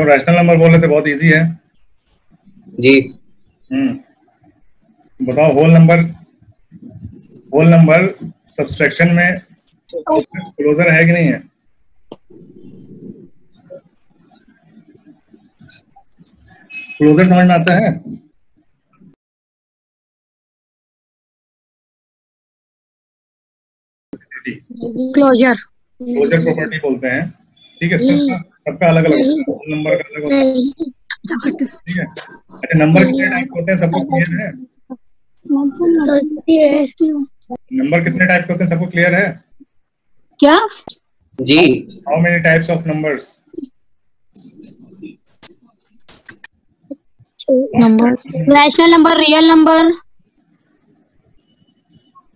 तो rational number बोल थे बहुत इजी है। जी। हम्म। बताओ whole number whole number subtraction में क्लोजर है कि नहीं है? क्लोजर समझ में आता है? क्लोजर क्लोजर प्रॉपर्टी बोलते हैं। ठीक है सबका सबका अलग अलग नंबर का अलग होता है। ठीक है? अच्छा नंबर कितने टाइप होते हैं? सबको क्लियर है? नंबर कितने टाइप के होते हैं? सबको क्लियर है? क्या? जी। How many types of numbers number rational number real number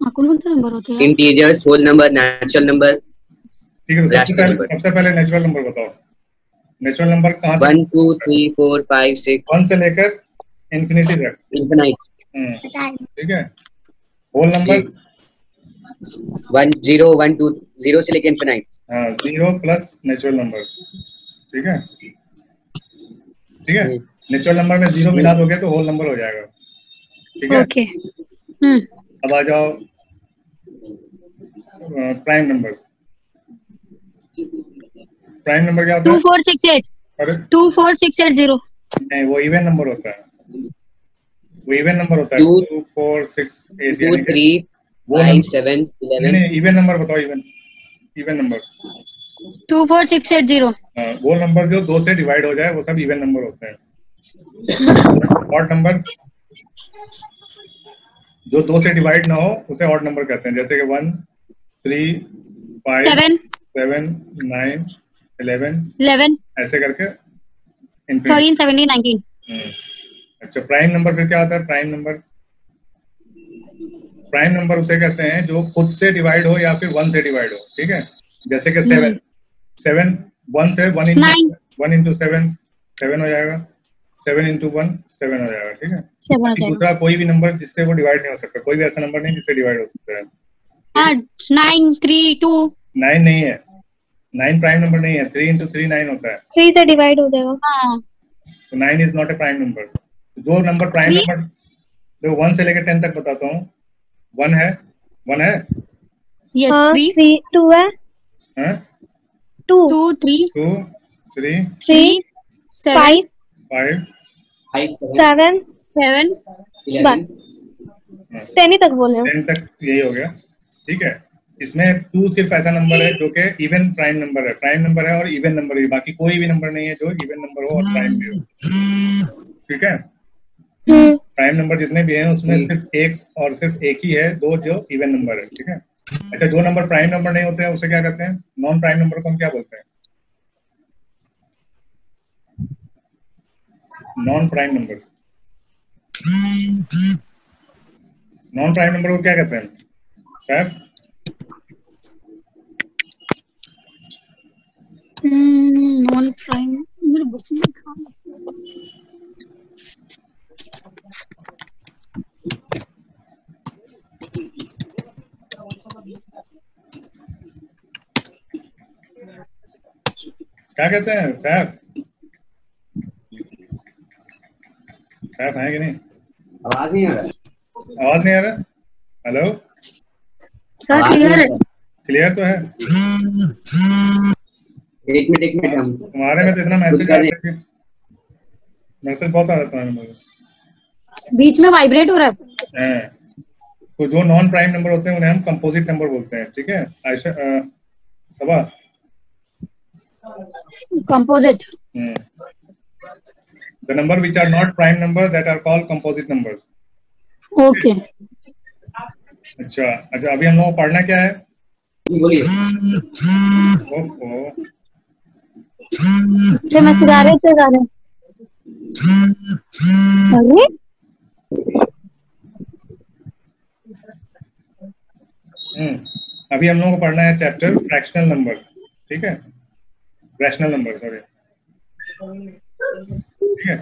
कौन कौन से नंबर होते हैं? Integers whole number natural number ठीक है तो. सबसे पहले नेचुरल नंबर बताओ। नेचुरल नंबर कहाँ से? One two three four five six one से लेकर? इन्फिनिटी तक इन्फिनाइट हम्म, ठीक है? Whole number one zero one two zero से लेके इन्फिनाइट हाँ ज़ीरो प्लस नेचुरल नंबर ठीक है? ठीक है? नेचुरल नंबर में ज़ीरो मिला दोगे तो होल नंबर हो जाएगा। ठीक है? ओके हम्म। अब आ जाओ प्राइम नंबर प्राइम नंबर क्या होता टू फोर सिक्स एट। अरे। Two four six eight zero. नहीं वो इवन नंबर होता है। वो इवन नंबर होता है। Two four six eight two three five seven eleven नहीं इवन नंबर बताओ even even number two four six eight zero. हाँ, वो नंबर जो दो से डिवाइड हो जाए वो सब इवन नंबर होते हैं। ऑड नंबर जो दो से डिवाइड ना हो उसे ऑड नंबर कहते हैं। जैसे कि one three five seven. Seven nine eleven eleven ऐसे करके? थर्टीन सेवनटीन नाइनटीन हम्म। अच्छा प्राइम नंबर फिर क्या होता है? प्राइम नंबर प्राइम नंबर उसे कहते हैं जो खुद से डिवाइड हो या फिर वन से डिवाइड हो ठीक है? जैसे कि सेवन सेवन वन से one. Into one into seven seven हो जाएगा. सेवन इंटू वन सेवन हो जाएगा ठीक है? दूसरा कोई भी नंबर जिससे वो डिवाइड नहीं हो सकता कोई भी ऐसा नंबर नहीं जिससे डिवाइड हो सकता है। हाँ नाइन थ्री टू नाइन नहीं है। नाइन प्राइम नंबर नहीं है थ्री इंटू थ्री नाइन होता है। थ्री से डिवाइड हो जाएगा। हाँ। तो nine is not a prime number जो नंबर प्राइम नंबर देखो वन से लेकर टेन तक बताता हूँ। वन है वन है। यस थ्री थ्री टू है। हाँ? Two two three two three three five five seven seven ten ही तक बोले टेन तक यही हो गया। ठीक है? इसमें टू सिर्फ़ ऐसा नंबर है जो कि इवन प्राइम नंबर है। प्राइम नंबर है और इवन नंबर है। बाकी कोई भी नंबर नहीं है जो इवन नंबर हो और प्राइम भी हो। ठीक है? प्राइम नंबर जितने भी हैं उसमें हम्म। सिर्फ़ एक और सिर्फ़ एक ही है दो जो इवन नंबर है। ठीक है? अच्छा जो नंबर प्राइम नंबर नहीं होते हैं उसे क्या कहते हैं? नॉन प्राइम नंबर को हम क्या बोलते हैं? Non prime number non prime number को क्या कहते हैं? नॉन प्राइम मेरे बुक में था क्या कहते हैं सैफ सैफ है कि नहीं? आवाज़ नहीं आ रहा। आवाज़ नहीं आ रहा? हेलो सर क्लियर है। क्लियर तो है। रहा। एक मिनट एक मिनट हम तुम्हारे में तो इतना मैसेज है मैसेज बहुत आ रहा है तुम्हारे में। बीच में वाइब्रेट हो रहा है। तो जो नॉन प्राइम नंबर होते हैं उन्हें हम कंपोजिट नंबर बोलते हैं ठीक है? Ayesha Saba composite the number which are not prime number that are called composite number okay अच्छा अच्छा अभी हम लोग को पढ़ना क्या है? बोलिए। ओहो। से मैं रहे थे जा अरे। हम्म अभी हम लोगों को पढ़ना है चैप्टर फ्रैक्शनल नंबर ठीक है? रैशनल नंबर सॉरी ठीक है?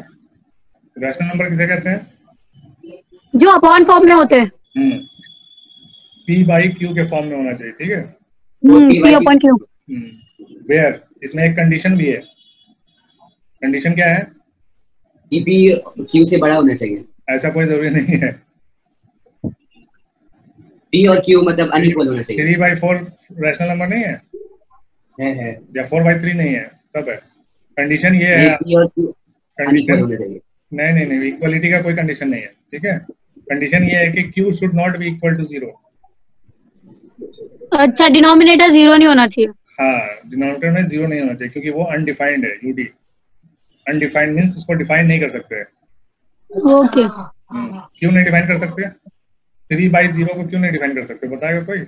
रैशनल नंबर किसे कहते हैं? जो अपॉन फॉर्म में होते हैं। हम्म पी बाई क्यू के फॉर्म में होना चाहिए ठीक है? पी अपॉन क्यू वेयर इसमें एक कंडीशन भी है। कंडीशन क्या है? ईपी क्यू से बड़ा होना चाहिए। ऐसा कोई ज़रूरी नहीं है। पी और क्यू मतलब अनइक्वल होना चाहिए। Three by four rational number नहीं है? है है। या फोर बाई थ्री नहीं है? सब है। कंडीशन ये है। पी और क्यू अनइक्वल कंडीशन नहीं नहीं नहीं इक्वलिटी का कोई कंडीशन नहीं है। ठीक है? कंडीशन ये है कि Q should not be equal to zero अच्छा डिनोमिनेटर ज़ीरो नहीं होना चाहिए। हाँ डिनोमिनेटर में ज़ीरो नहीं होना चाहिए क्योंकि वो अनडिफाइंड है यूडी अनडिफाइंड मीन्स उसको डिफाइन नहीं कर सकते। ओके क्यों नहीं डिफाइन कर सकते? थ्री बाई ज़ीरो को क्यों नहीं डिफाइन कर सकते? बताएगा कोई?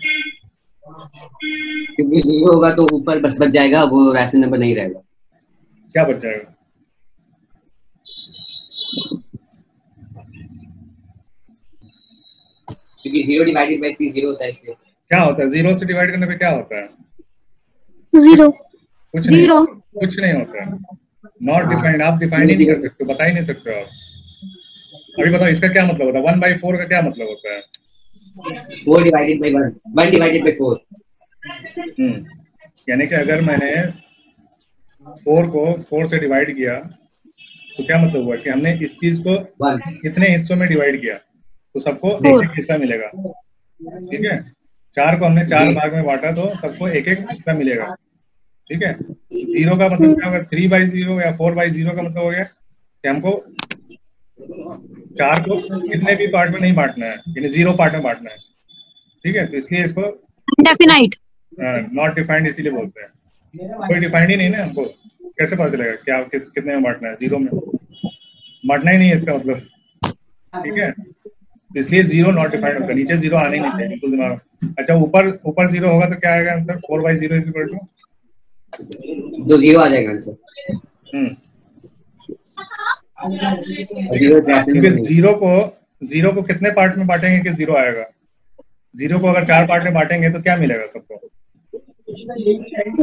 क्योंकि ज़ीरो होगा तो ऊपर बस बच जाएगा वो रैशनल नंबर नहीं रहेगा। क्या बच जाएगा? क्योंकि zero divided by three zero होता है इसलिए। क्या होता है? ज़ीरो से डिवाइड करने पे क्या होता है? ज़ीरो कुछ नहीं ज़ीरो कुछ नहीं होता। है नॉट डिफाइंड आप डिफाइन ही नहीं कर सकते बता ही नहीं सकते आप। अभी बताओ इसका क्या मतलब होता है? वन बाई फोर का क्या मतलब होता है? Four divided by one one divided by four हम्म, यानी कि अगर मैंने फोर को फोर से डिवाइड किया तो क्या मतलब हुआ कि हमने इस चीज़ को कितने हिस्सों में डिवाइड किया तो सबको एक एक हिस्सा मिलेगा। ठीक है? चार को हमने चार भाग में बांटा तो सबको एक एक हिस्सा मिलेगा। ठीक है? ज़ीरो का मतलब क्या होगा? थ्री बाई ज़ीरो या फोर बाई ज़ीरो का मतलब हो गया कि हमको चार को कितने भी पार्ट में नहीं बांटना है यानी ज़ीरो पार्ट में बांटना है। ठीक है? तो इसलिए इसको डेफिनाइट नॉट डिफाइंड इसीलिए बोलते हैं। कोई डिफाइंड ही नहीं ना हमको। कैसे पता चलेगा क्या कि, कितने में बांटना है? ज़ीरो में। बांटना ही नहीं है इसका मतलब। ठीक है? तो इसलिए ज़ीरो नॉट डिफाइंड होता है नीचे ज़ीरो आने ही नहीं चाहिए बिल्कुल दिमाग अच्छा ऊपर ऊपर ज़ीरो होगा तो क्या आएगा answer four by zero is equal to तो ज़ीरो आ जाएगा आंसर हम्म। ज़ीरो ज़ीरो को ज़ीरो को कितने पार्ट में बांटेंगे कि ज़ीरो आएगा? ज़ीरो को अगर चार पार्ट में बांटेंगे तो क्या मिलेगा सबको?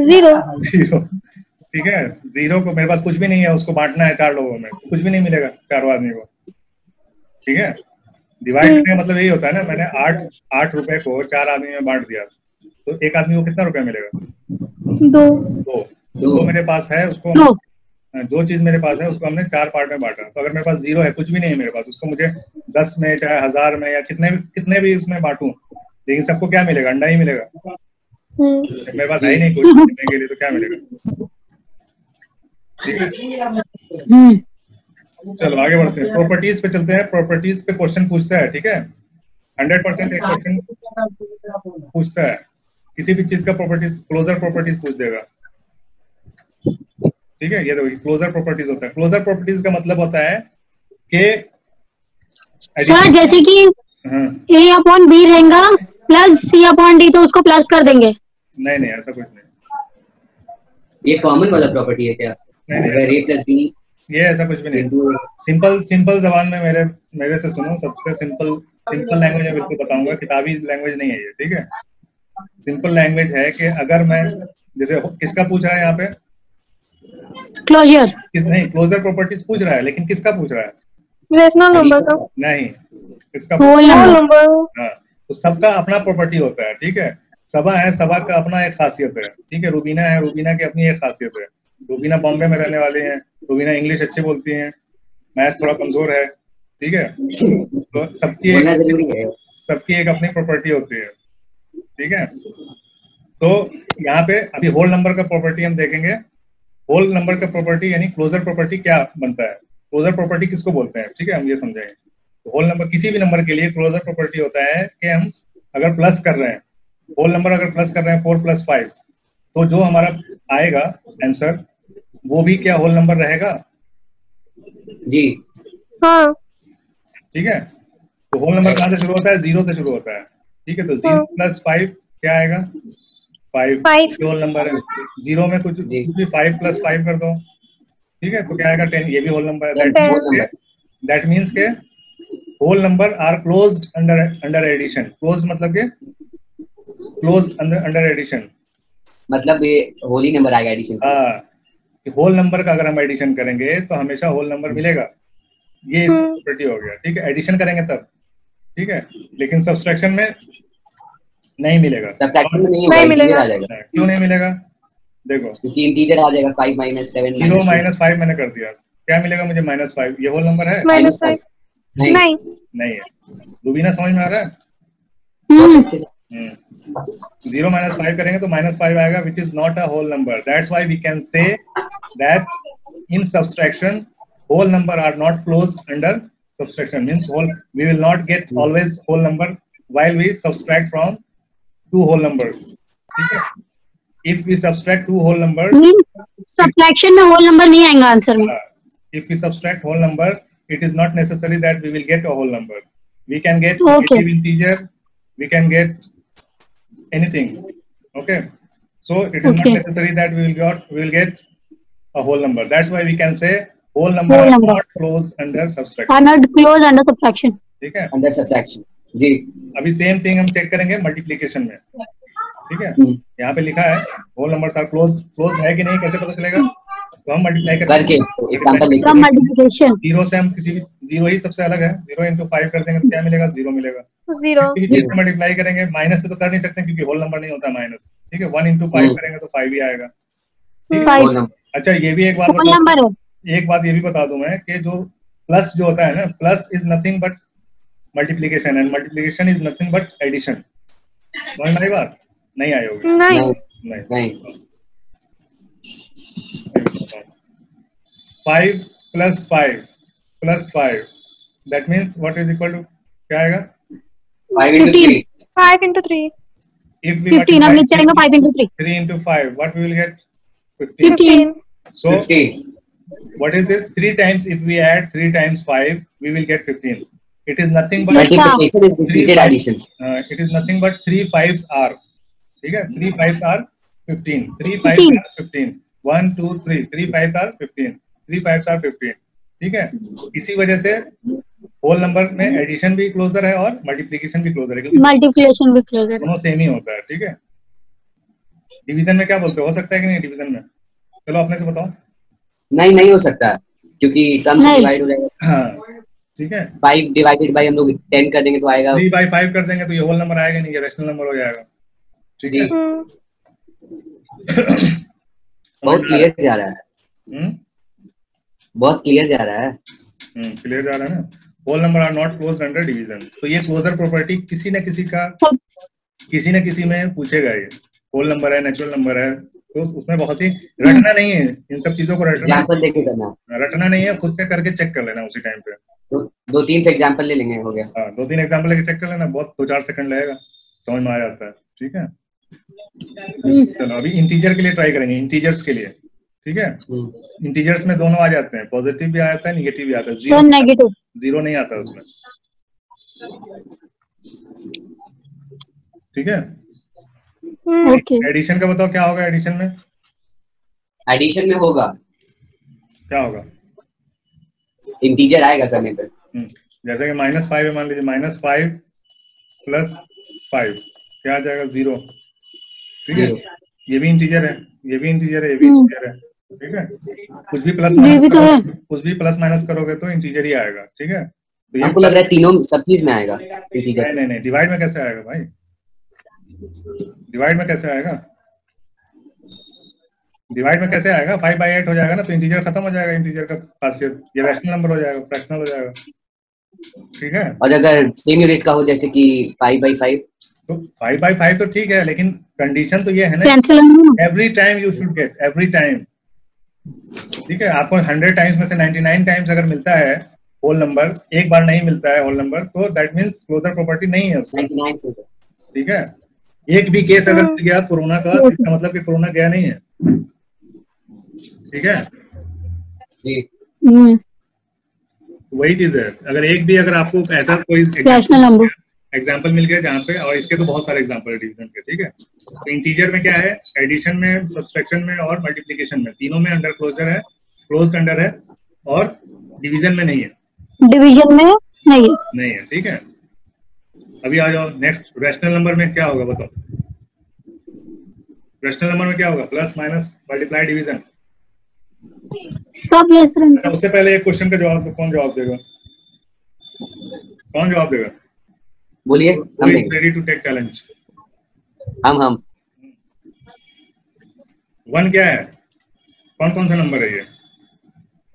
ज़ीरो ज़ीरो ठीक है? ज़ीरो को मेरे पास कुछ भी नहीं है उसको बांटना है चार लोगों में। तो कुछ भी नहीं मिलेगा चारों आदमी को। ठीक है? डिवाइड करने का मतलब यही होता है ना मैंने आठ आठ रुपए को चार आदमी में बांट दिया। तो एक आदमी को कितना रुपया मिलेगा? दो। दो। दो मेरे पास है उसको दो। जो चीज़ मेरे पास है उसको हमने चार पार्ट में बांटा। तो अगर मेरे पास ज़ीरो है कुछ भी नहीं है मेरे पास उसको मुझे दस में चाहे हज़ार में या कितने भी कितने भी उसमें बांटू लेकिन सबको क्या मिलेगा? अंडा ही मिलेगा। हम्म, मेरे पास है ही नहीं कुछ देने के लिए तो क्या मिलेगा? ठीक है। हम्म। चलो आगे बढ़ते हैं। प्रॉपर्टीज़ पे चलते हैं। प्रॉपर्टीज़ पे क्वेश्चन पूछता है ठीक है? हंड्रेड परसेंट एक क्वेश्चन पूछता है। किसी भी चीज़ का प्रॉपर्टीज़ क्लोजर प्रॉपर्टीज़ पूछ देगा। ठीक है? ये देखो क्लोजर प्रॉपर्टीज़ होता है। क्लोजर प्रॉपर्टीज़ का मतलब होता है कि सर जैसे कि हाँ। ए अपॉन बी रहेगा प्लस सी अपॉन डी तो उसको प्लस कर देंगे। नहीं नहीं ऐसा कुछ नहीं। ये कॉमन वाला प्रॉपर्टी है क्या? नहीं, नहीं। अगर ए प्लस बी ये ऐसा कुछ भी नहीं। सिंपल सिंपल जबान में मेरे मेरे से सुनो सबसे सिंपल सिंपल लैंग्वेज में बिल्कुल बताऊँगा। किताबी लैंग्वेज नहीं है ये ठीक है? सिंपल लैंग्वेज है कि अगर मैं जैसे किसका पूछ रहा है यहाँ पे? क्लोजर किस नहीं क्लोजर प्रॉपर्टीज़ पूछ रहा है लेकिन किसका पूछ रहा है? रैशनल नंबर का नहीं किसका नंबर हाँ? तो सबका अपना प्रॉपर्टी होता है ठीक है? सभा है सभा का अपना एक खासियत है ठीक है? रूबीना है रूबीना की अपनी एक खासियत है। रूबीना बॉम्बे में रहने वाली है रूबीना इंग्लिश अच्छी बोलती है मैथ थोड़ा कमज़ोर है ठीक है? तो सबकी एक सबकी एक अपनी प्रॉपर्टी होती है। ठीक है? तो यहाँ पे अभी होल नंबर का प्रॉपर्टी हम देखेंगे। होल नंबर का प्रॉपर्टी यानी क्लोजर प्रॉपर्टी क्या बनता है? क्लोजर प्रॉपर्टी किसको बोलते हैं? ठीक है हम ये समझेंगे तो होल नंबर किसी भी नंबर के लिए क्लोजर प्रॉपर्टी होता है कि हम अगर प्लस कर रहे हैं होल नंबर अगर प्लस कर रहे हैं फोर प्लस फाइव तो जो हमारा आएगा आंसर वो भी क्या होल नंबर रहेगा? जी। हाँ। ठीक है? तो होल नंबर कहाँ से शुरू होता है? ज़ीरो से शुरू होता है। ठीक है तो ज़ीरो। प्लस फाइव क्या आएगा? फाइव. होल नंबर है। ज़ीरो में कुछ कुछ भी फाइव प्लस फाइव कर दो। ठीक है तो क्या आएगा? टेन ये भी होल नंबर है। दैट मीन्स के whole number are closed under under addition close मतलब के क्लोज अंडर अंडर एडिशन मतलब ये होली नंबर आएगा एडिशन हाँ। होल नंबर का अगर हम एडिशन करेंगे तो हमेशा होल नंबर मिलेगा। ये हम्म। प्रॉपर्टी हो गया। ठीक है एडिशन करेंगे तब। ठीक है? लेकिन सब्सट्रैक्शन में नहीं मिलेगा। सब्ट्रैक्शन में नहीं नहीं मिलेगा। इंटीजर आ जाएगा। क्यों नहीं मिलेगा? देखो। क्योंकि इंटीजर आ जाएगा five minus seven zero minus five मैंने कर दिया। क्या मिलेगा मुझे माइनस फाइव ये होल नंबर है? माइनस फाइव नहीं। नहीं नहीं है। रूबीना समझ में आ रहा है? हम्म। से। ज़ीरो माइनस फाइव करेंगे तो माइनस फाइव आएगा which is not a whole number that's why we can say that in subtraction whole number are not close under subtraction means whole we will not get always whole number while we subtract from two whole numbers ठीक है if we subtract two whole numbers subtraction में whole number नहीं आएगा answer में uh, if we subtract whole number it is not necessary that we will get a whole number we can get Okay. negative integer we can get anything okay so it is not Okay. necessary that we will get we will get a whole number that's why we can say whole number number. not closed under not close under subtraction ठीक है? Under subtraction जी। अभी same thing हम check करेंगे multiplication में। ठीक है? हम्म। यहाँ पे लिखा है whole numbers are close close है कि नहीं कैसे पता चलेगा? तो हम मल्टीप्लाई करके एग्जांपल मल्टीप्लिकेशन ज़ीरो से हम किसी भी ज़ीरो ही सबसे अलग है। ज़ीरो इंटू फाइव कर देंगे तो क्या मिलेगा? ज़ीरो मिलेगा। ज़ीरो किसी भी चीज़ से मल्टीप्लाई करेंगे। माइनस से तो कर नहीं सकते क्योंकि होल नंबर नहीं होता माइनस ठीक है? One into five. करेंगे तो फाइव ही आएगा। अच्छा ये भी एक बात होल नंबर है। एक बात ये भी बता दूँ मैं कि जो प्लस जो होता है ना plus is nothing but multiplication and multiplication is nothing but addition समझ में बात? नहीं आई होगी। नहीं। नहीं। नहीं। Five plus five plus five that means what is equal to क्या आएगा? Five into three five into three if we fifteen अब नीचे आएँगे five into three 3 into 5 what we will get? 15 fifteen so fifteen what is this? 3 times if we add 3 times 5 we will get 15 it is nothing but. Multiplication is repeated addition uh, it is nothing but 3 fives are. ठीक है? 3 fives are 15 3 fives 15. are 15 1 2 3 3 fives are 15 3 fives are 15 ठीक है? इसी वजह से whole number में addition भी closure है और मल्टीप्लिकेशन भी क्लोजर है क्योंकि मल्टीप्लिकेशन भी क्लोजर दोनों सेम ही होता है ठीक है? डिवीज़न में क्या बोलते हो? हो सकता है कि नहीं डिवीज़न में? चलो अपने से बताओ। नहीं नहीं हो सकता क्योंकि कम से डिवाइड हो जाएगा। हाँ ठीक है। फाइव डिवाइडेड बाय हम लोग टेन कर देंगे तो आएगा। थ्री बाई फाइव कर देंगे तो ये होल नंबर आएगा नहीं ये रैशनल नंबर हो जाएगा। ठीक है। बहुत क्लियर जा रहा है। हम्म? बहुत क्लियर जा रहा है। क्लियर जा रहा है ना। Whole number are not close under division तो ये क्लोजर प्रॉपर्टी किसी न किसी का किसी न किसी में पूछेगा ये। होल नंबर है नेचुरल नंबर है। तो उसमें बहुत ही रटना नहीं है। इन सब चीज़ों को रटना देके करना रटना नहीं है खुद से करके चेक कर लेना उसी टाइम पे। दो, दो तीन एग्ज़ाम्पल ले लेंगे हो गया। हाँ दो तीन एग्ज़ाम्पल लेके चेक कर लेना बहुत दो चार सेकंड लगेगा। समझ में आ जाता है ठीक है? चलो अभी इंटीजर के लिए ट्राई करेंगे इंटीजर्स के लिए ठीक है? हम्म, इंटीजर्स में दोनों आ जाते हैं पॉजिटिव भी आ जाता है निगेटिव भी आता है। तो ज़ीरो नेगेटिव ज़ीरो नहीं आता उसमें। ठीक है? ओके एडिशन का बताओ क्या होगा एडिशन में? एडिशन में होगा। क्या होगा? इंटीजर आएगा करने पे। हम्म, जैसे कि माइनस फाइव है मान लीजिए माइनस फाइव प्लस फाइव क्या आ जाएगा? ज़ीरो ठीक है? ये भी इंटीजर है ये भी इंटीजर है ये भी। इंटीजर है। ठीक है? कुछ भी प्लस भी तो है। कुछ भी प्लस माइनस करोगे तो इंटीजर ही आएगा ठीक है? तो ये हमको लग रहा है तीनों सब चीज़ में आएगा इंटीजर नहीं नहीं डिवाइड में कैसे आएगा भाई? डिवाइड में कैसे आएगा? डिवाइड में कैसे आएगा? फाइव बाई एट हो जाएगा ना तो इंटीजर खत्म हो जाएगा इंटीजर का खासियत ये रैशनल नंबर हो जाएगा फ्रैक्शनल हो जाएगा। ठीक है? और अगर सेम यूनिट का हो जैसे कि फाइव बाई फाइव तो फाइव बाई फाइव तो ठीक है लेकिन कंडीशन तो ये है ना every time you should get every time ठीक है? आपको हंड्रेड टाइम्स में से नाइनटी नाइन टाइम्स अगर मिलता है होल नंबर एक बार नहीं मिलता है होल नंबर तो दैट मीन्स क्लोजर प्रॉपर्टी नहीं है उसमें। ठीक है? एक भी केस अगर मिल गया कोरोना का तो इसका मतलब कि कोरोना गया नहीं है। ठीक है? जी। हम्म। वही चीज़ है। अगर एक भी अगर आपको ऐसा कोई एग्ज़ाम्पल मिल गया जहाँ पे और इसके तो बहुत सारे एग्ज़ाम्पल है डिवीज़न के ठीक है? तो इंटीजर में क्या है? एडिशन में सब्सट्रैक्शन में और मल्टीप्लीकेशन में। तीनों में अंडर क्लोजर है क्लोज अंडर है और डिवीज़न में नहीं है। डिवीज़न में नहीं है। नहीं है ठीक है? अभी आ जाओ नेक्स्ट रैशनल नंबर में क्या होगा बताओ? रैशनल नंबर में क्या होगा? प्लस माइनस मल्टीप्लाई डिवीज़न सब रहेंगे उससे पहले एक क्वेश्चन का जवाब तो कौन जवाब देगा? कौन जवाब देगा? बोलिए हम रेडी टू टेक चैलेंज हम हम। वन क्या है? कौन कौन सा नंबर है ये?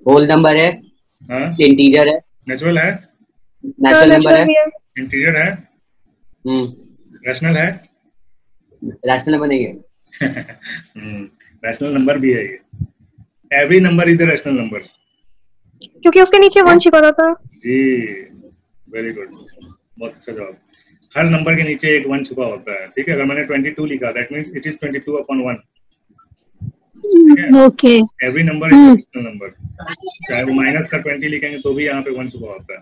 होल नंबर है हाँ? इंटीजर है। नेचुरल है? नेचुरल नंबर है। भी है। इंटीरियर है? रैशनल है? रैशनल नंबर नहीं है। रैशनल नंबर भी है ये। Every number is a rational number क्योंकि उसके नीचे वन छिपा हुआ था। जी। वेरी गुड बहुत अच्छा जवाब। हर नंबर के नीचे एक वन छुपा होता है। ठीक है? अगर मैंने 22 लिखा that means it is 22 upon 1 okay every number is rational number चाहे वो माइनस का 20 लिखेंगे तो भी यहाँ पे वन छुपा होता है।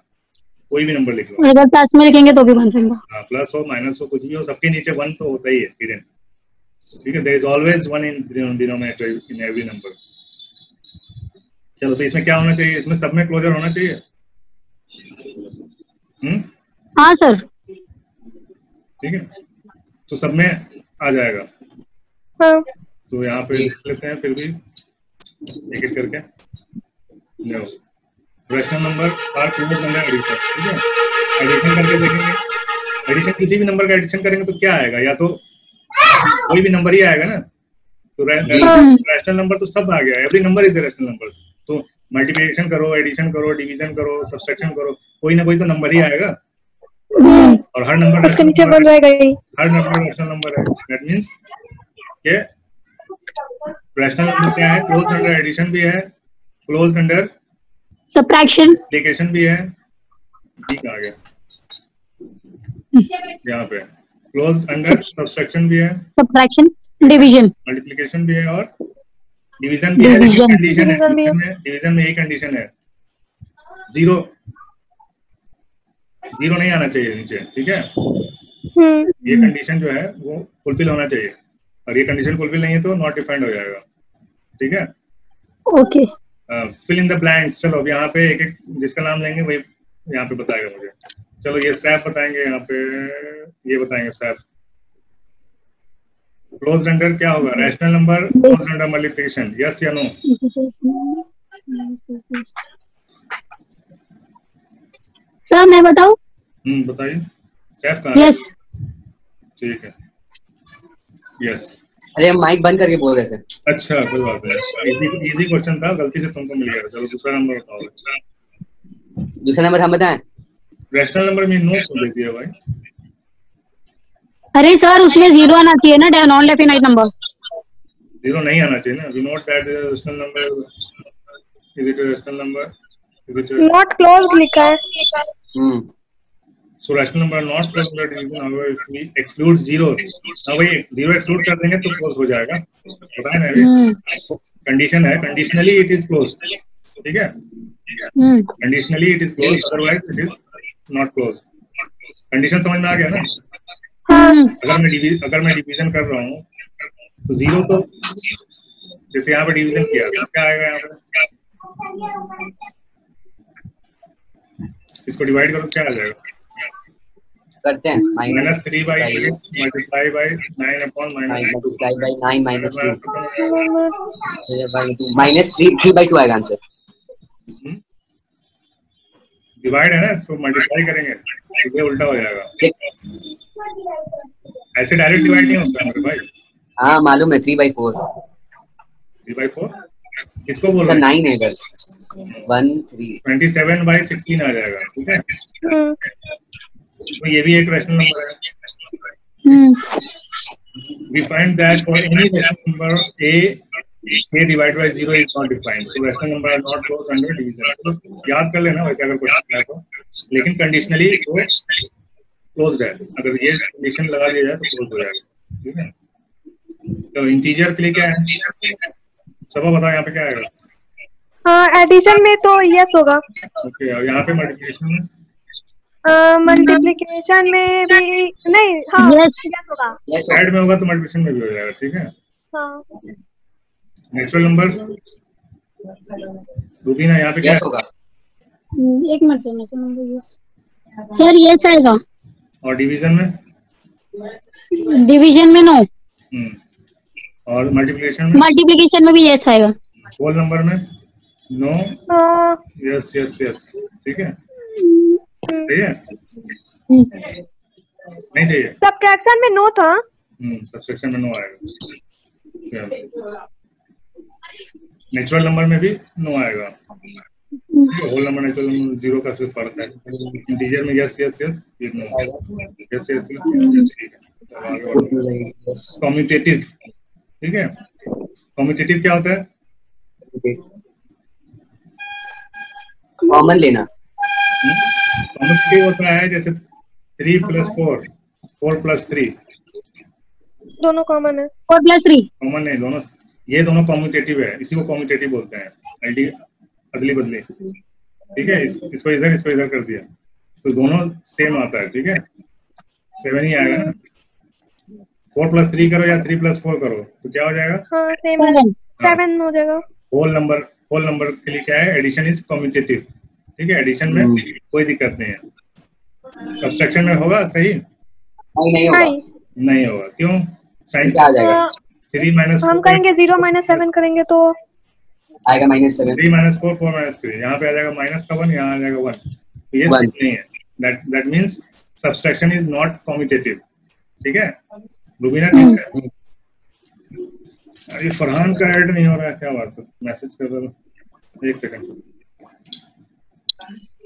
कोई भी नंबर लिख लो। अगर प्लस में लिखेंगे तो भी बन रहेगा हाँ प्लस हो माइनस हो कुछ भी हो सबके नीचे वन तो होता ही है हिडन ठीक है there is always one in denominator in every number चलो तो इसमें क्या होना चाहिए? इसमें सब में क्लोजर होना चाहिए? हम्म? हाँ सर ठीक है। तो सब में आ जाएगा। हाँ। तो यहाँ पे लिख लेते हैं फिर भी एक एक करके। जाओ rational number are close number addition ठीक है? एडिशन करके देखेंगे। एडिशन किसी भी नंबर का एडिशन करेंगे तो क्या आएगा? या तो कोई भी नंबर ही आएगा ना? तो रैशनल नंबर तो सब आ गया। Every number is rational number तो मल्टीप्लिकेशन करो एडिशन करो डिवीज़न करो सब्सट्रैक्शन करो कोई ना कोई तो नंबर ही आएगा। और हर नंबर उसके नीचे वन रहेगा ही। हर नंबर रैशनल नंबर है। दैट मींस के रैशनल नंबर क्या है? क्लोज अंडर एडिशन भी है। क्लोज अंडर सब्ट्रैक्शन मल्टीप्लिकेशन भी है। ठीक आ गया। यहाँ पे। क्लोज अंडर सब्सट्रैक्शन भी है। सब्ट्रैक्शन डिवीज़न मल्टीप्लिकेशन भी है और डिवीज़न भी है। Division. कंडीशन है। Division है। डिवीज़न में डिवीज़न में यही कंडीशन है। ज़ीरो ज़ीरो नहीं आना चाहिए नीचे। ठीक है? हम्म। ये कंडीशन जो है वो फुलफिल होना चाहिए। और ये कंडीशन फुलफिल नहीं है तो नॉट डिफाइंड हो जाएगा। ठीक है? Okay fill in the blanks चलो अब यहाँ पे एक एक जिसका नाम लेंगे वही यहाँ पे बताएगा मुझे। चलो ये सैफ बताएँगे यहाँ पे ये बताएँगे सैफ क्लोज अंडर क्या होगा? Rational number close under multiplication yes या नो सर मैं बताऊँ? हम्म बताइए। सैफ कहाँ यस ठीक है। यस अरे हम माइक बंद करके बोल रहे थे। अच्छा कोई बात नहीं। इजी इजी क्वेश्चन था गलती से तुमको मिल गया। चलो दूसरा नंबर बताओ। दूसरा नंबर हम बताएँ? रैशनल नंबर में नो क्यों दे दिया भाई। अरे सर उसमें ज़ीरो आना चाहिए ना नॉन डेफिनाइट नंबर ज़ीरो नहीं आना चाहिए ना। We note that is rational number is it rational number not close लिखा है हम्म। Number are not close to the division however if we exclude zero now भाई ज़ीरो एक्सक्लूड कर देंगे तो क्लोज हो जाएगा। पता है ना हम्म। कंडीशन है। कंडीशनली इट इज़ क्लोज ठीक है? हम्म। Conditionally it is close otherwise it is not close condition समझ में आ गया ना? हम्म। अगर मैं अगर मैं डिवीज़न कर रहा हूँ तो ज़ीरो तो जैसे यहाँ पे डिवीज़न किया तो क्या आएगा यहाँ पे? इसको डिवाइड करो क्या आ जाएगा? करते हैं minus three by multiply by nine upon minus two multiply by nine minus two minus three three by two आएगा आंसर डिवाइड है ना इसको मल्टीप्लाई करेंगे तो ये उल्टा हो जाएगा। ऐसे डायरेक्ट डिवाइड नहीं होता मेरे भाई हाँ मालूम है three by four three by four किसको बोल सर रहे नाइन है इधर। One three twenty seven by sixteen आ जाएगा ठीक है? हम्म तो ये भी एक रैशनल नंबर है। हम्म। We find that for any rational number a a divided by zero is not defined. So rational number are not closed under division तो याद कर लेना वैसे अगर क्वेश्चन है तो। लेकिन कंडीशनली वो क्लोज्ड है। अगर ये कंडीशन लगा दिया जाए तो क्लोज हो जाएगा। ठीक है? तो इंटीजर के लिए क्या है? सब बताओ यहाँ पे क्या आएगा? हाँ एडिशन में तो यस होगा। ओके और यहाँ पे मल्टीप्लिकेशन में? मल्टीप्लिकेशन में भी नहीं हाँ Yes. यस होगा। यस ऐड में होगा तो मल्टीप्लिकेशन में भी हो जाएगा ठीक है? हाँ। नेचुरल नंबर रूबीना यहाँ पे क्या यस होगा। एक मिनट देना sir number yes sir yes आएगा। और डिवीज़न में? डिवीज़न में नो हम्म और मल्टीप्लिकेशन में? मल्टीप्लिकेशन में भी यस आएगा। होल नंबर में? नो यस यस यस ठीक है? हम्म, सही है। हम्म, नहीं सही है। सब्ट्रैक्शन में नो था। हम्म सब्सट्रैक्शन में नो आएगा। नेचुरल नंबर में भी नो आएगा। Whole number natural number zero का सिर्फ़ फ़र्क है। इंटीजर में यस यस यस ये नो यस यस यस है. कम्यूटेटिव ठीक है? कम्यूटेटिव क्या होता है? कॉमन लेना। कम्यूटेटिव होता है जैसे three plus four four plus three दोनों कॉमन है। फोर प्लस थ्री कॉमन नहीं दोनों ये दोनों कम्यूटेटिव है इसी को कम्यूटेटिव बोलते हैं। अल्टी अदली बदली। ठीक है इस, इसको इधर इसको इधर कर दिया। तो दोनों सेम आता है ठीक है? सेवन ही आएगा ना? फोर प्लस थ्री करो या थ्री प्लस फोर करो तो क्या हो जाएगा? हाँ सेम सेवन सेवन हो जाएगा। होल नंबर होल नंबर के लिए क्या है? एडिशन इज़ कम्यूटेटिव ठीक है एडिशन में कोई दिक्कत नहीं है। सब्सट्रैक्शन में होगा? सही? नहीं नहीं होगा। नहीं। होगा। क्यों? साइन क्या आ जाएगा? हाँ, थ्री माइनस हम करेंगे ज़ीरो माइनस सेवन करेंगे तो। आएगा minus seven three minus four four minus three यहाँ पे आ जाएगा माइनस का वन यहाँ आ जाएगा वन ये नहीं है। That that means subtraction is not commutative ठीक है? रुबीना ठीक है? अरे फरहान का ऐड नहीं हो रहा है। क्या बात है? मैसेज कर दो। एक सेकंड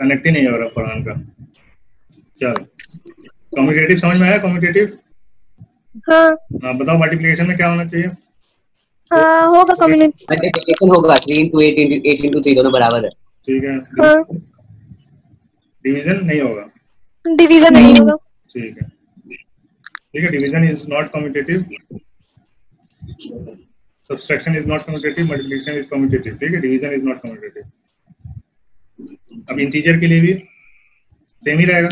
कनेक्ट ही नहीं हो रहा फरहान का। चलो। कम्यूटेटिव समझ में आया? कम्यूटेटिव हाँ। हाँ बताओ मल्टीप्लिकेशन में क्या होना चाहिए? हाँ होगा कम्युनिटी मल्टीप्लिकेशन होगा three into eight into eight into three दोनों बराबर है। ठीक है। हाँ। डिवीज़न नहीं होगा। डिवीज़न नहीं होगा। ठीक है। ठीक है division is not commutative subtraction is not commutative multiplication is commutative ठीक है डिवीज़न इज़ नॉट कम्यूटेटिव अब इंटीजर के लिए भी सेम ही रहेगा।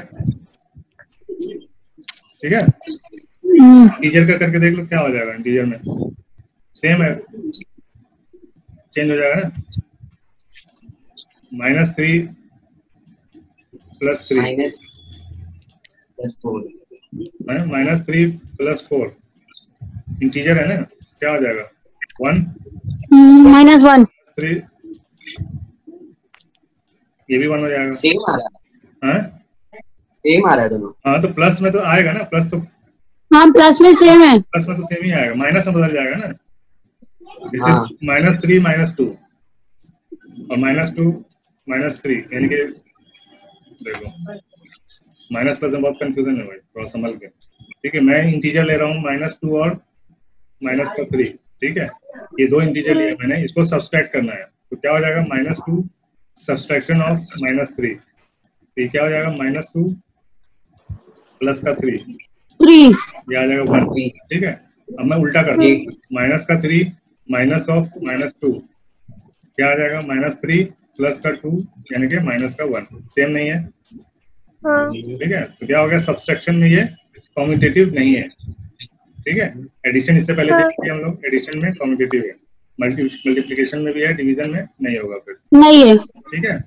ठीक है? इंटीजर का करके देख लो क्या हो जाएगा इंटीजर में? सेम है चेंज हो जाएगा ना? Minus three plus three minus plus four minus three plus four integer है ना? क्या हो जाएगा? वन माइनस वन थ्री ये भी वन हो जाएगा। सेम आ रहा है। हाँ सेम आ रहा है दोनों। हाँ तो प्लस में तो आएगा ना? प्लस तो हाँ प्लस में सेम है। प्लस में तो सेम ही आएगा। माइनस में बदल जाएगा ना? माइनस थ्री माइनस टू और माइनस टू माइनस थ्री यानी कि देखो माइनस प्लस में बहुत कंफ्यूजन है भाई थोड़ा संभल के। ठीक है मैं इंटीजर ले रहा हूँ माइनस टू और माइनस का थ्री ठीक है? ये दो इंटीजर लिए मैंने इसको सब्सट्रैक्ट करना है। तो क्या हो जाएगा minus two subtraction of minus three तो ये क्या हो जाएगा माइनस टू प्लस का थ्री थ्री ये आ जाएगा वन ठीक है? अब मैं उल्टा करता हूँ। माइनस का three minus of minus two. क्या आ जाएगा? माइनस थ्री प्लस का टू यानी कि माइनस का वन। सेम नहीं है? हाँ। ठीक है? तो क्या हो गया? सब्सट्रैक्शन में ये कॉम्यूटेटिव नहीं है। ठीक है? एडिशन इससे पहले हाँ। देख लिया हम लोग। एडिशन में कॉम्यूटेटिव है। मल्टीप्लिकेशन में भी है डिवीज़न में नहीं होगा फिर। नहीं है। ठीक है?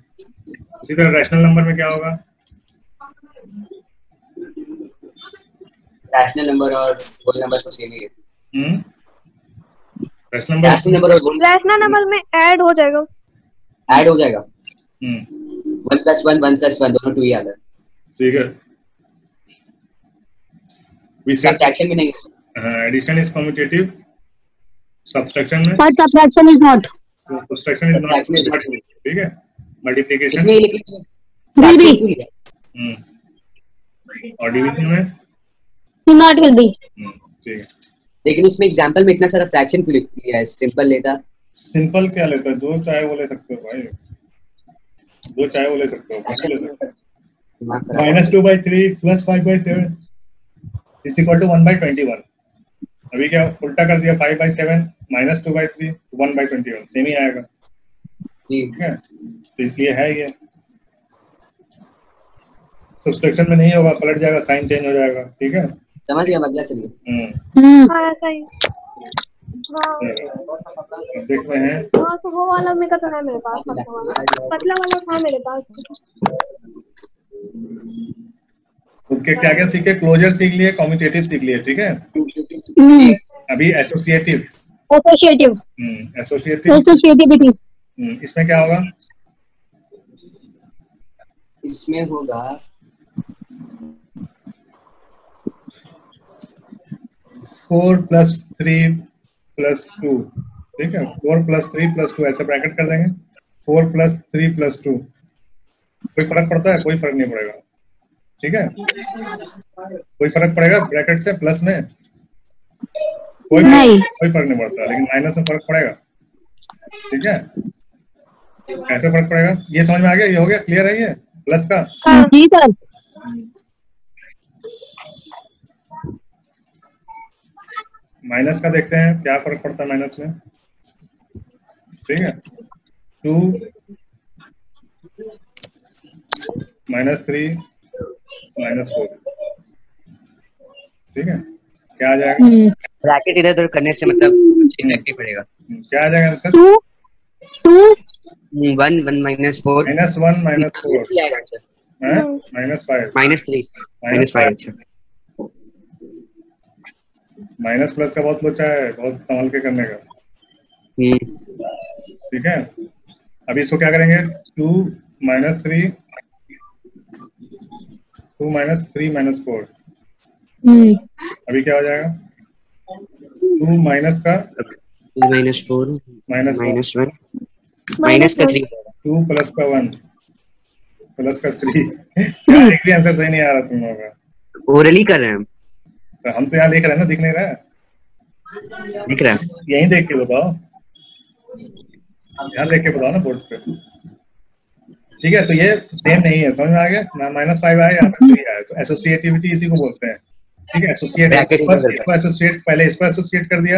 उसी तरह रैशनल नंबर में क्या होगा? रैशनल नंबर और होल नंबर तो सेम ही है। हम्म? रैशनल नंबर रैशनल नंबर और रैशनल नंबर में ऐड हो जाएगा। ऐड हो जाएगा। हम्म। One plus one one plus one दोनों टू ही आता है। ठीक है। सब्ट्रैक्शन में नहीं है। एडिशन इज़ कॉम्यूटेटिव सब्सट्रैक्शन में but subtraction is not subtraction is not. ठीक है? मल्टीप्लिकेशन इसमें लेकिन क्यों हम्म। और डिवीज़न में नॉट विल बी ठीक है। लेकिन इसमें एग्जांपल में इतना सारा फ्रैक्शन क्यों लिख लिया है? सिंपल लेता। सिंपल क्या लेता है? दो चाहे वो ले सकते हो भाई। दो चाहे वो ले सकते हो minus two by three plus five by seven is equal to one by twenty one अभी क्या उल्टा कर दिया five by seven minus two by three one by twenty one same ही आएगा। ठीक है? तो इसलिए है ये। सब्सट्रैक्शन में नहीं होगा पलट जाएगा साइन चेंज हो जाएगा। ठीक है? समझ गया अगला चलिए। हम्म। हम्म। हाँ ऐसा ही। हाँ देख में है? हाँ तो वो वाला मेरा तो है मेरे पास पतला वाला। पतला वाला था मेरे पास। उसके क्या क्या सीखे? क्लोजर सीख लिए कॉम्यूटेटिव सीख लिए ठीक है? हम्म। अभी एसोसिएटिव एसोसिएटिव एसोसिएटिव एसोसिएटिविटी इसमें क्या होगा? इसमें होगा four plus three plus two. ठीक है? Four plus three plus two ऐसे ब्रैकेट कर देंगे four plus three plus two. कोई फ़र्क पड़ता है? कोई फ़र्क नहीं पड़ेगा। ठीक है? कोई फ़र्क पड़ेगा ब्रैकेट से प्लस में? कोई नहीं। कोई फ़र्क नहीं पड़ता लेकिन माइनस में फ़र्क पड़ेगा। ठीक है? कैसे फ़र्क पड़ेगा। ये समझ में आ गया? ये हो गया? क्लियर है ये? प्लस का? हाँ जी सर। माइनस का देखते हैं क्या फ़र्क पड़ता है माइनस में? ठीक है? Two minus three minus four. ठीक है? क्या आ जाएगा? हम्म। ब्रैकेट इधर उधर करने से मतलब इफ़ेक्टिव पड़ेगा। हम्म, क्या आ जाएगा answer? Two two. One one minus four. Minus one minus four. Minus five. Minus three. Minus five. अच्छा। माइनस प्लस का बहुत लोचा है बहुत संभाल के करने का। हम्म। ठीक है? अभी इसको क्या करेंगे? Two minus three two minus three minus four. हम्म। अभी क्या हो जाएगा? टू माइनस का two minus four minus minus one minus का थ्री। टू प्लस का वन प्लस का थ्री। एक भी आंसर सही नहीं आ रहा तुम लोगों का। ओरली कर रहे हैं हम तो हम तो यहाँ देख रहे हैं ना दिख नहीं रहा है? दिख रहा है। यहीं देख के बताओ। यहाँ देख के बताओ ना बोर्ड पे। ठीक है तो ये सेम नहीं है समझ में आ गया? ना माइनस फाइव आया या थ्री आया तो एसोसिएटिविटी इसी को बोलते हैं। ठीक है एसोसिएट इसको एसोसिएट पहले इसको एसोसिएट कर दिया।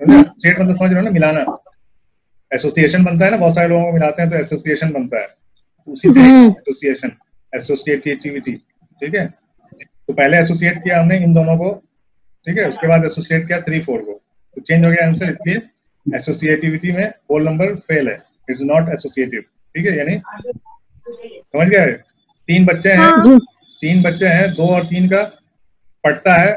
एसोसिएट मतलब समझ रहे हो ना मिलाना। एसोसिएशन बनता है ना बहुत सारे लोगों को मिलाते हैं तो एसोसिएशन बनता है। उसी से हम्म। एसोसिएशन एसोसिएटिविटी ठीक है? तो पहले एसोसिएट किया हमने इन दोनों को ठीक है? उसके बाद एसोसिएट किया थ्री फोर को। तो चेंज हो गया आंसर इसलिए एसोसिएटिविटी में होल नंबर फेल है। इट्स नॉट एसोसिएटिव ठीक है? यानी समझ गए? तीन बच्चे हैं। हाँ। तीन बच्चे हैं दो और तीन का पड़ता है।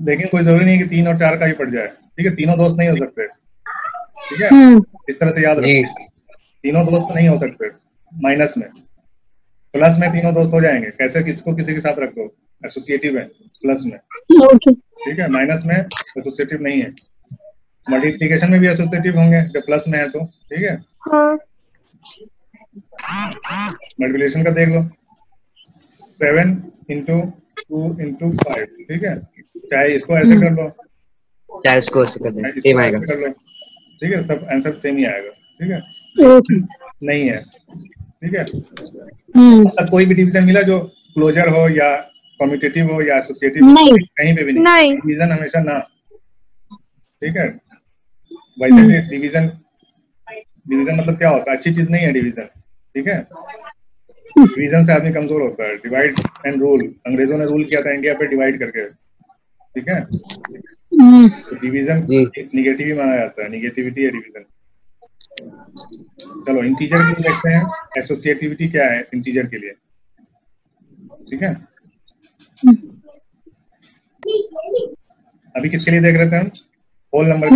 लेकिन कोई ज़रूरी नहीं कि तीन और चार का ही पड़ जाए ठीक है? तीनों दोस्त नहीं हो सकते ठीक है? हम्म। इस तरह से याद जी। रखो तीनों दोस्त नहीं हो सकते माइनस में। प्लस में तीनों दोस्त हो जाएँगे। कैसे? किसको? किसी के साथ रख दो। एसोसिएटिव है प्लस में। ओके ठीक है माइनस में एसोसिएटिव नहीं है। मल्टीप्लिकेशन में भी एसोसिएटिव होंगे जब प्लस में है तो। ठीक है? हाँ। मल्टीप्लिकेशन का देख लो। Seven into two into five ठीक है? चाहे इसको ऐसे कर लो। चाहे उसको उससे कर दें। सेम इसको आएगा। ऐसे कर लो। ठीक है? सब आंसर सेम ही आएगा। ठीक है? ओके नहीं है। ठीक है? हम्म। मतलब कोई भी डिवीज़न मिला जो क्लोजर हो या कम्यूटेटिव हो या एसोसिएटिव कहीं पे भी नहीं। नहीं। डिवीज़न हमेशा ना। ठीक है? वैसे भी डिवीज़न डिवीज़न मतलब क्या होता है? अच्छी चीज़ नहीं है डिवीज़न ठीक है? डिवीज़न से आदमी कमज़ोर होता है। डिवाइड एंड रूल अंग्रेज़ों ने रूल किया था इंडिया पे डिवाइड करके। ठीक है? हम्म। तो डिवीज़न निगेटिव ही माना जाता है। निगेटिविटी है डिवीज़न चलो इंटीजर के लिए देखते हैं। एसोसिएटिविटी क्या है? इंटीजर के लिए। ठीक है? अभी किसके लिए देख रहे थे हम? Whole number